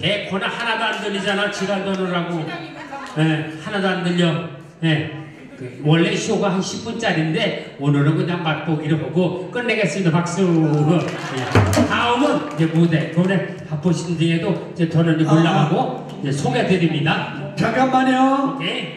개코나 하나도 안 들리잖아 지가 들으라고 예, 하나도 안 들려. 예. 그 원래 쇼가 한 10분짜리인데 오늘은 그냥 맛보기로 보고 끝내겠습니다. 박수. 예. 다음은 이제 무대. 그번에 바쁘신 중에도 이제 저는 이제 올라가고 아. 이제 소개드립니다. 잠깐만요. 예.